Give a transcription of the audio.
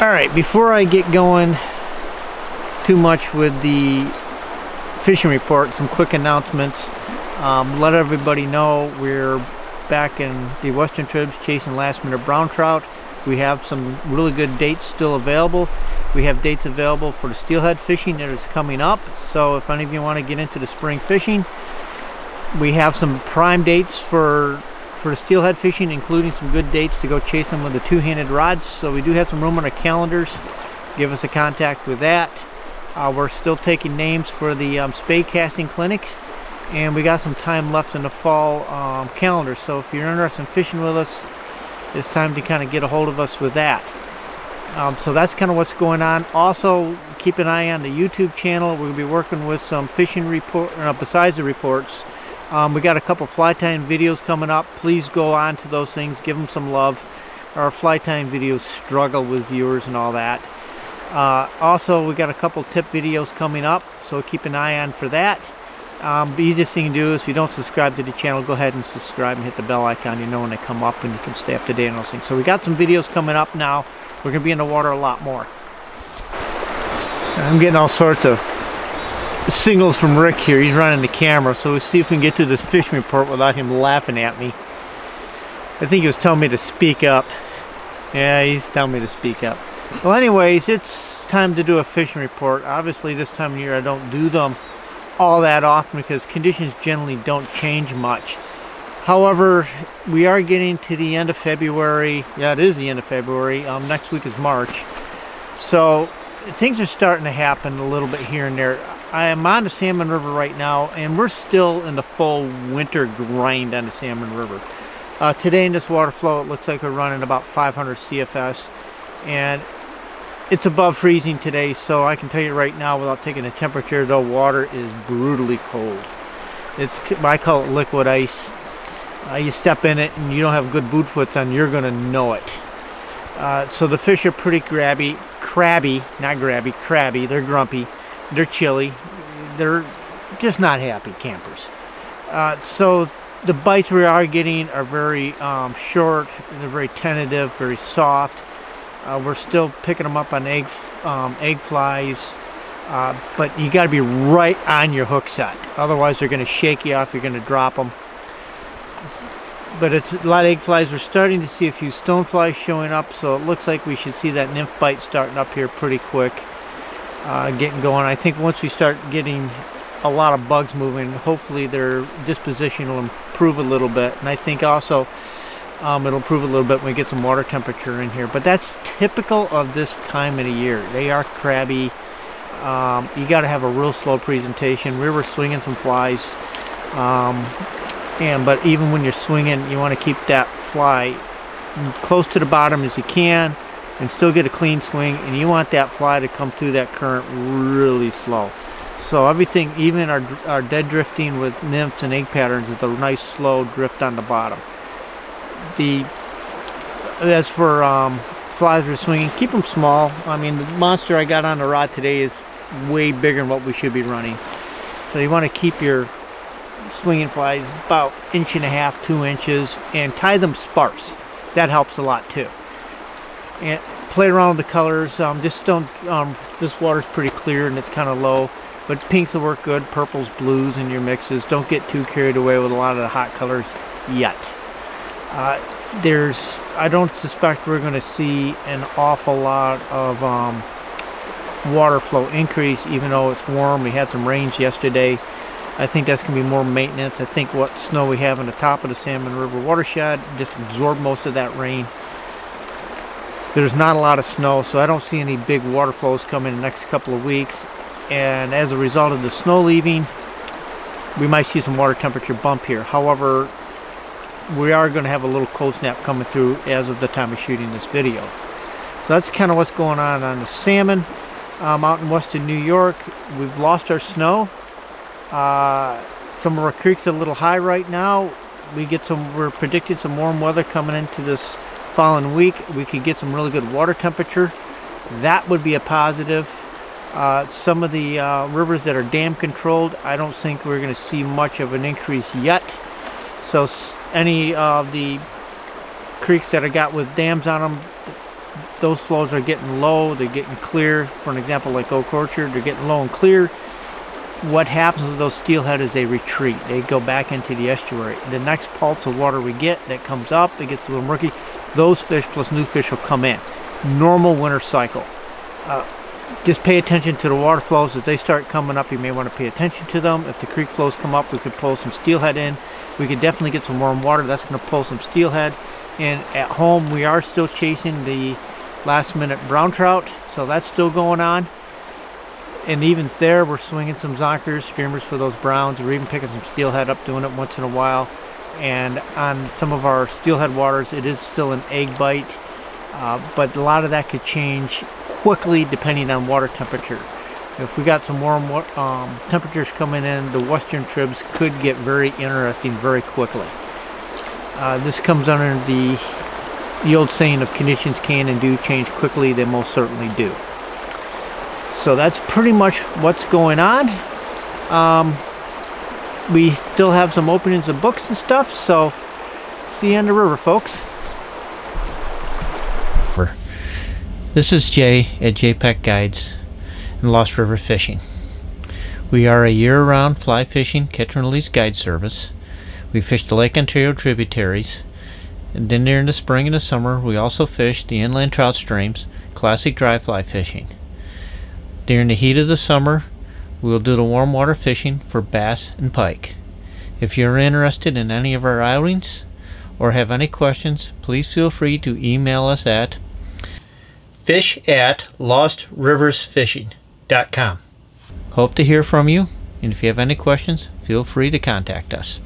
All right, before I get going too much with the fishing report, some quick announcements. Um, let everybody know we're back in the Western tribs chasing last minute brown trout. We have some really good dates still available. We have dates available for the steelhead fishing that is coming up. So if any of you want to get into the spring fishing, we have some prime dates for for the steelhead fishing, including some good dates to go chase them with the two-handed rods. So we do have some room on our calendars. Give us a contact with that. Uh, we're still taking names for the um, spey casting clinics and we got some time left in the fall um, calendar so if you're interested in fishing with us it's time to kind of get a hold of us with that um, so that's kind of what's going on also keep an eye on the YouTube channel we'll be working with some fishing report uh, besides the reports um, we got a couple fly tying videos coming up please go on to those things give them some love our fly tying videos struggle with viewers and all that uh, also we got a couple tip videos coming up so keep an eye on for that um, the easiest thing to do is if you don't subscribe to the channel, go ahead and subscribe and hit the bell icon. You know when they come up and you can stay up to date on those things. So we got some videos coming up now. We're going to be in the water a lot more. I'm getting all sorts of signals from Rick here. He's running the camera. So we'll see if we can get to this fishing report without him laughing at me. I think he was telling me to speak up. Yeah, he's telling me to speak up. Well, anyways, it's time to do a fishing report. Obviously, this time of year I don't do them all that often because conditions generally don't change much. However, we are getting to the end of February. Yeah, it is the end of February. Um, next week is March. So things are starting to happen a little bit here and there. I am on the Salmon River right now, and we're still in the full winter grind on the Salmon River. Uh, today in this water flow, it looks like we're running about 500 CFS, and it's above freezing today, so I can tell you right now without taking a temperature, the water is brutally cold. It's I call it liquid ice. Uh, you step in it and you don't have good boot foots on, you're gonna know it. Uh, so the fish are pretty grabby, crabby, not grabby, crabby. They're grumpy, they're chilly, they're just not happy campers. Uh, so the bites we are getting are very um, short, they're very tentative, very soft uh, we're still picking them up on egg, um, egg flies, uh, but you got to be right on your hook set. Otherwise, they're going to shake you off. You're going to drop them. But it's a lot of egg flies. We're starting to see a few stoneflies showing up, so it looks like we should see that nymph bite starting up here pretty quick, uh, getting going. I think once we start getting a lot of bugs moving, hopefully their disposition will improve a little bit. And I think also um, it'll improve a little bit when we get some water temperature in here. But that's typical of this time of the year. They are crabby. Um, you got to have a real slow presentation. We were swinging some flies. Um, and But even when you're swinging, you want to keep that fly close to the bottom as you can and still get a clean swing. And you want that fly to come through that current really slow. So everything, even our, our dead drifting with nymphs and egg patterns is a nice slow drift on the bottom the as for um, flies we're swinging, keep them small. I mean, the monster I got on the rod today is way bigger than what we should be running. So you want to keep your swinging flies about inch and a half, two inches, and tie them sparse. That helps a lot too. And play around with the colors. Um, just don't. Um, this water's pretty clear and it's kind of low, but pinks will work good. Purples, blues in your mixes. Don't get too carried away with a lot of the hot colors yet. Uh, there's, I don't suspect we're going to see an awful lot of um, water flow increase, even though it's warm. We had some rains yesterday. I think that's going to be more maintenance. I think what snow we have on the top of the Salmon River watershed just absorbed most of that rain. There's not a lot of snow, so I don't see any big water flows coming in the next couple of weeks. And as a result of the snow leaving, we might see some water temperature bump here. However, we are going to have a little cold snap coming through as of the time of shooting this video. So that's kind of what's going on on the salmon um, out in western New York. We've lost our snow. Uh, some of our creeks are a little high right now. We get some. We're predicting some warm weather coming into this following week. We could get some really good water temperature. That would be a positive. Uh, some of the uh, rivers that are dam controlled, I don't think we're going to see much of an increase yet. So any of the creeks that I got with dams on them, those flows are getting low, they're getting clear. For an example, like Oak Orchard, they're getting low and clear. What happens with those steelhead is they retreat. They go back into the estuary. The next pulse of water we get that comes up, it gets a little murky. Those fish plus new fish will come in. Normal winter cycle. Uh, just pay attention to the water flows. As they start coming up you may want to pay attention to them. If the creek flows come up we could pull some steelhead in. We could definitely get some warm water. That's going to pull some steelhead. And at home we are still chasing the last minute brown trout so that's still going on. And even there we're swinging some zonkers streamers for those browns we're even picking some steelhead up doing it once in a while and on some of our steelhead waters it is still an egg bite uh, but a lot of that could change quickly depending on water temperature. If we got some warm um, temperatures coming in, the western tribs could get very interesting very quickly. Uh, this comes under the, the old saying of conditions can and do change quickly, they most certainly do. So that's pretty much what's going on. Um, we still have some openings of books and stuff, so see you on the river, folks. This is Jay at Jay Peck Guides and Lost River Fishing. We are a year-round fly fishing catch and release guide service. We fish the Lake Ontario tributaries. And then during the spring and the summer, we also fish the inland trout streams, classic dry fly fishing. During the heat of the summer, we will do the warm water fishing for bass and pike. If you're interested in any of our outings or have any questions, please feel free to email us at fish at lostriversfishing.com. Hope to hear from you, and if you have any questions, feel free to contact us.